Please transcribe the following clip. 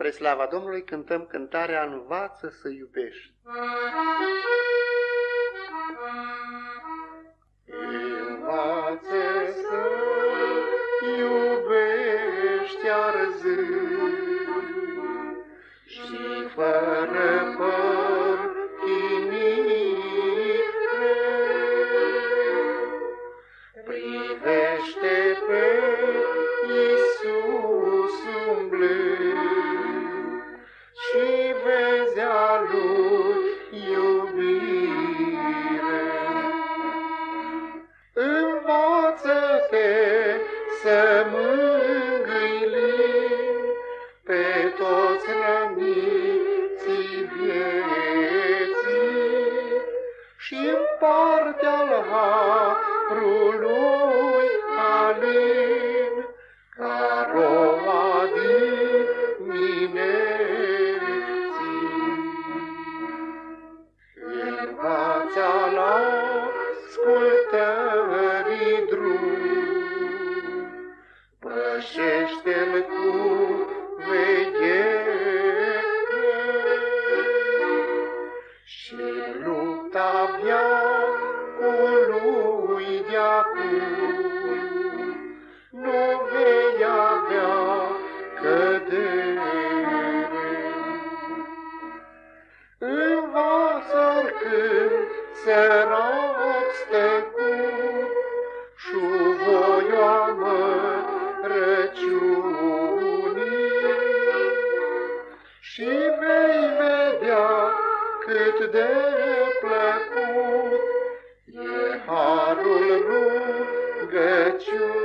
Spre slava Domnului cântăm cântarea Învață să iubești. Învață să iubești arzând și vezi a Lui iubire. Învață-te să mângâi pe toți răniții vieții și în partea-l harului cădere. Învață-l când sărac stăcut și voioamă răciunii și vei vedea cât de plăcut e harul rugăciunii.